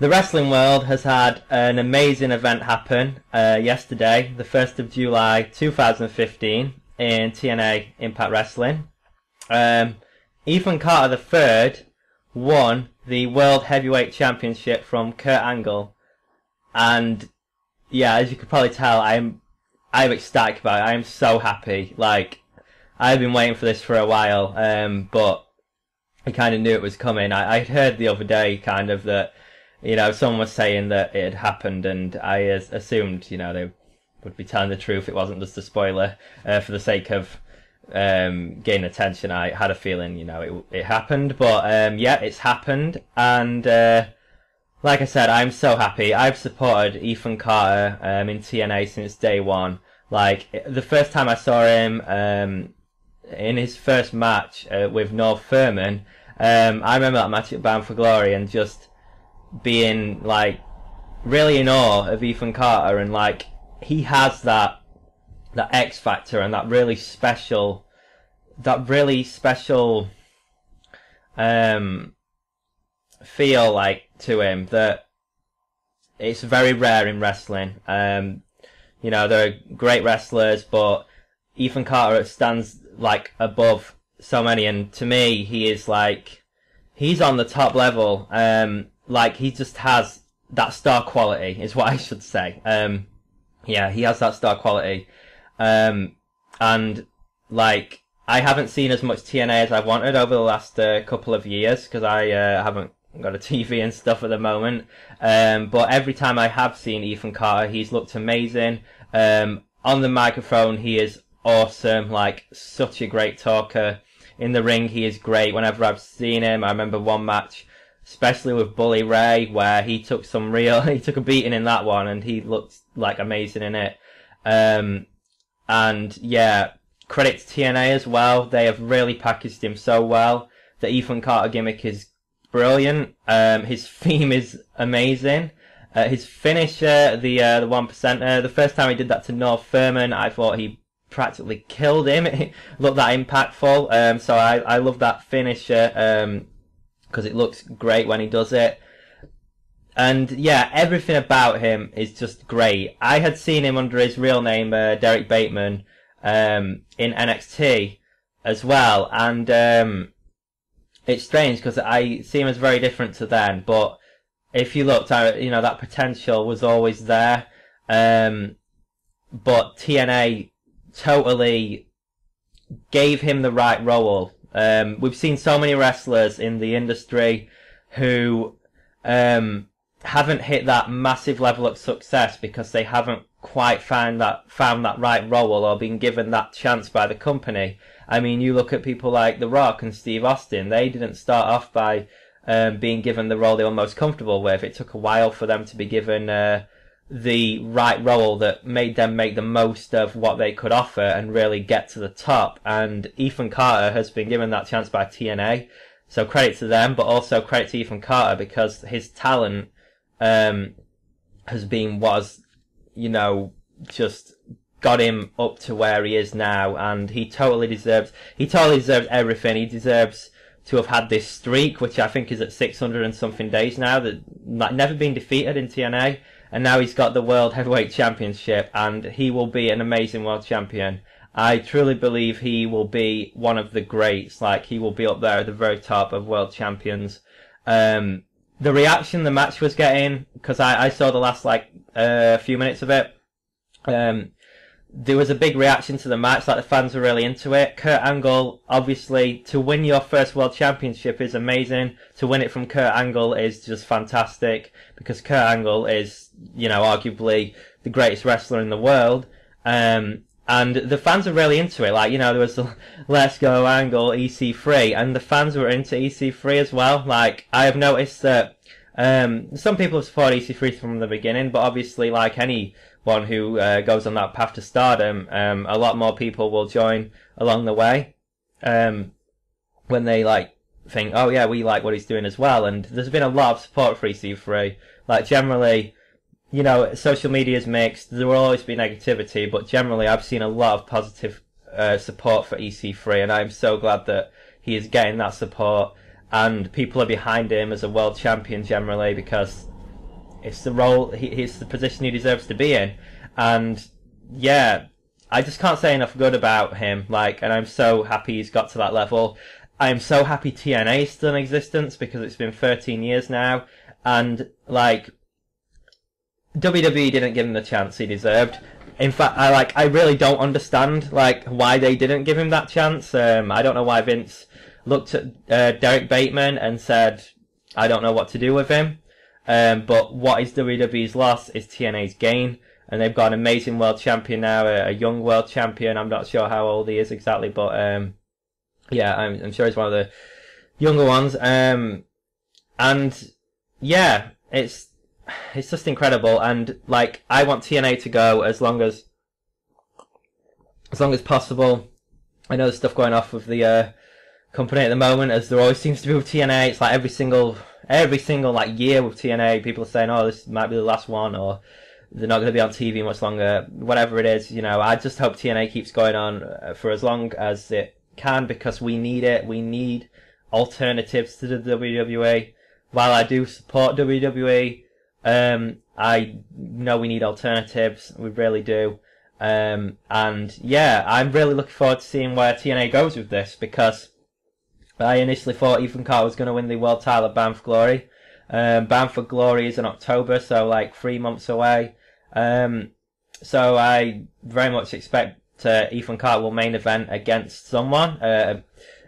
The wrestling world has had an amazing event happen uh, yesterday, the 1st of July 2015, in TNA Impact Wrestling. Um, Ethan Carter III won the World Heavyweight Championship from Kurt Angle. And yeah, as you could probably tell, I'm I'm ecstatic about it. I am so happy. Like I've been waiting for this for a while, um, but I kind of knew it was coming. I, I heard the other day, kind of that you know someone was saying that it had happened, and I assumed you know they would be telling the truth. It wasn't just a spoiler uh, for the sake of um, gain attention. I had a feeling, you know, it it happened, but um, yeah, it's happened, and uh, like I said, I'm so happy. I've supported Ethan Carter um, in TNA since day one. Like the first time I saw him um, in his first match uh, with Norv Fernum, um, I remember that match at Bound for Glory and just being like really in awe of Ethan Carter and like he has that that X factor and that really special, that really special, um, feel like to him that it's very rare in wrestling. Um, you know, there are great wrestlers, but Ethan Carter stands like above so many, and to me, he is like, he's on the top level. Um, like he just has that star quality, is what I should say. Um, yeah, he has that star quality. Um, and like I haven't seen as much TNA as I wanted over the last uh, couple of years because I uh, haven't got a TV and stuff at the moment. Um, but every time I have seen Ethan Carter, he's looked amazing. Um, on the microphone, he is awesome. Like such a great talker. In the ring, he is great. Whenever I've seen him, I remember one match, especially with Bully Ray, where he took some real, he took a beating in that one, and he looked like amazing in it. Um, and yeah, credit to TNA as well. They have really packaged him so well. The Ethan Carter gimmick is brilliant. Um, his theme is amazing. Uh, his finisher, the uh, the one percenter, the first time he did that to Norv Fernum, I thought he practically killed him. It looked that impactful. Um, so I, I love that finisher because it looks great when he does it. And yeah, everything about him is just great. I had seen him under his real name, uh, Derrick Bateman, um, in NXT as well. And, um, it's strange because I see him as very different to then, but if you looked at you know, that potential was always there. Um, but TNA totally gave him the right role. Um, we've seen so many wrestlers in the industry who, um, haven't hit that massive level of success because they haven't quite found that found that right role or been given that chance by the company. I mean, you look at people like The Rock and Steve Austin; they didn't start off by um, being given the role they were most comfortable with. It took a while for them to be given uh, the right role that made them make the most of what they could offer and really get to the top. And Ethan Carter has been given that chance by TNA. So credit to them, but also credit to Ethan Carter because his talent um, has been was, you know, just got him up to where he is now, and he totally deserves. He totally deserves everything. He deserves to have had this streak, which I think is at 600 and something days now, that never been defeated in TNA, and now he's got the World Heavyweight Championship, and he will be an amazing world champion. I truly believe he will be one of the greats. Like he will be up there at the very top of world champions. Um, the reaction the match was getting because I, I saw the last like a uh, few minutes of it. Um, there was a big reaction to the match, like the fans were really into it. Kurt Angle, obviously, to win your first world championship is amazing. To win it from Kurt Angle is just fantastic because Kurt Angle is, you know, arguably the greatest wrestler in the world. Um, and the fans were really into it. Like, you know, there was the Let's Go Angle EC3, and the fans were into EC3 as well. Like, I have noticed that um, some people have supported EC3 from the beginning, but obviously, like anyone who uh, goes on that path to stardom, um, a lot more people will join along the way. Um, when they like think, oh yeah, we like what he's doing as well. And there's been a lot of support for EC3. Like generally, you know, social media is mixed. There will always be negativity, but generally, I've seen a lot of positive uh, support for EC3, and I'm so glad that he is getting that support. And people are behind him as a world champion generally because it's the role, it's the position he deserves to be in, and yeah, I just can't say enough good about him. Like, and I'm so happy he's got to that level. I'm so happy TNA is still in existence because it's been 13 years now, and like WWE didn't give him the chance he deserved. In fact, I like I really don't understand like why they didn't give him that chance. Um, I don't know why Vince looked at uh, Derrick Bateman and said, "I don't know what to do with him." Um, but what is WWE's loss is TNA's gain, and they've got an amazing world champion now, a, a young world champion. I'm not sure how old he is exactly, but um, yeah, I'm, I'm sure he's one of the younger ones. Um, and yeah, it's it's just incredible. And like, I want TNA to go as long as as long as possible. I know there's stuff going off with the uh, company at the moment, as there always seems to be with TNA. It's like every single every single like year with TNA, people are saying, "Oh, this might be the last one," or they're not going to be on TV much longer. Whatever it is, you know, I just hope TNA keeps going on uh, for as long as it can because we need it. We need alternatives to the WWE. While I do support WWE, um, I know we need alternatives. We really do. Um, and yeah, I'm really looking forward to seeing where TNA goes with this because I initially thought Ethan Carter was going to win the world title at for Glory. Um, Bound for Glory is in October, so like three months away. Um, so I very much expect uh, Ethan Carter will main event against someone, uh,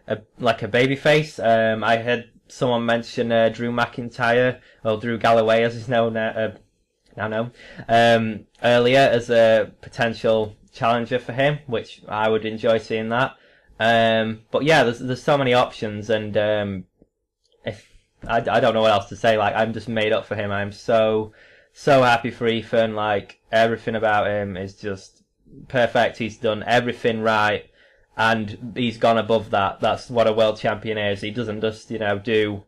a, like a babyface. Um, I heard someone mention uh, Drew McIntyre, or Drew Galloway as he's known uh, now known, um, earlier as a potential challenger for him, which I would enjoy seeing that. Um, but yeah, there's there's so many options, and um, if I, I don't know what else to say. Like I'm just made up for him. I'm so so happy for Ethan. Like everything about him is just perfect. He's done everything right, and he's gone above that. That's what a world champion is. He doesn't just you know do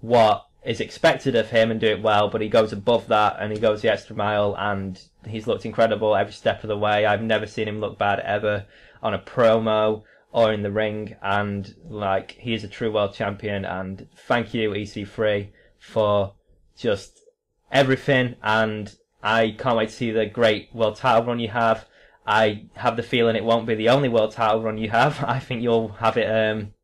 what is expected of him and do it well, but he goes above that and he goes the extra mile and he's looked incredible every step of the way. I've never seen him look bad ever on a promo or in the ring, and like he is a true world champion. And thank you, EC3, for just everything. And I can't wait to see the great world title run you have. I have the feeling it won't be the only world title run you have. I think you'll have it um,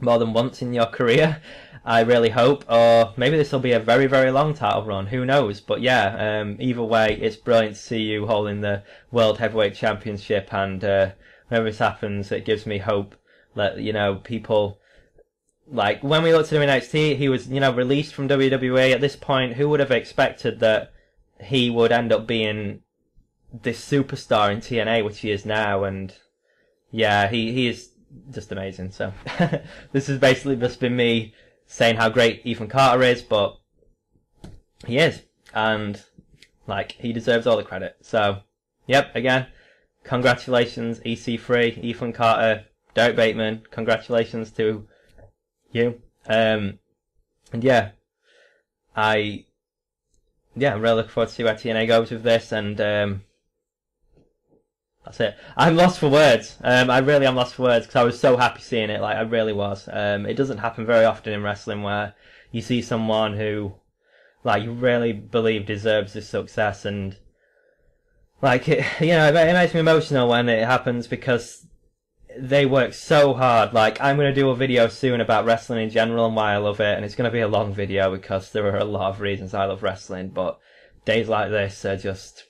more than once in your career. I really hope, or maybe this will be a very, very long title run. Who knows? But yeah, um, either way, it's brilliant to see you holding the World Heavyweight Championship, and uh, whenever this happens, it gives me hope that you know people like when we looked at him in NXT, he was you know released from WWE. At this point, who would have expected that he would end up being this superstar in TNA, which he is now? And yeah, he he is just amazing. So this has basically just been me saying how great Ethan Carter is, but he is, and like he deserves all the credit. So, yep, again, congratulations, EC3, Ethan Carter, Derrick Bateman. Congratulations to you. Um, and yeah, I yeah, I'm really looking forward to see where TNA goes with this, and um, that's it. I'm lost for words. Um, I really am lost for words because I was so happy seeing it. Like I really was. Um, it doesn't happen very often in wrestling where you see someone who, like, you really believe deserves this success, and like it, you know, it, it makes me emotional when it happens because they work so hard. Like I'm going to do a video soon about wrestling in general and why I love it, and it's going to be a long video because there are a lot of reasons I love wrestling. But days like this are just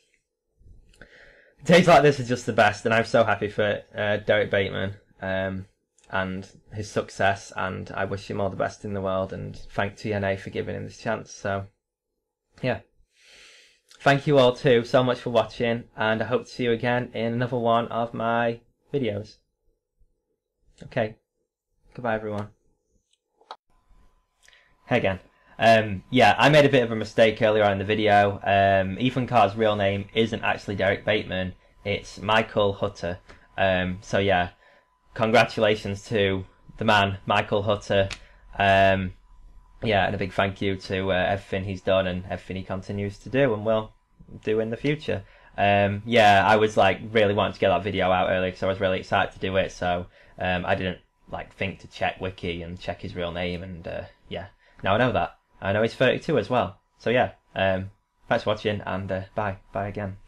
days like this are just the best, and I'm so happy for uh, Derrick Bateman um, and his success, and I wish him all the best in the world, and thank TNA for giving him this chance. So, yeah. Thank you all too so much for watching, and I hope to see you again in another one of my videos. Okay. Goodbye, everyone. Hey again. Um, yeah, I made a bit of a mistake earlier on in the video. Um, Ethan Carr's real name isn't actually Derrick Bateman. It's Michael Hutter. Um, so yeah, congratulations to the man, Michael Hutter. Um, yeah, and a big thank you to uh, everything he's done and everything he continues to do and will do in the future. Um, yeah, I was like really wanting to get that video out early because I was really excited to do it. So um, I didn't like think to check wiki and check his real name, and uh, yeah, now I know that. I know he's 32 as well. So yeah, um, thanks for watching, and uh, bye, bye again.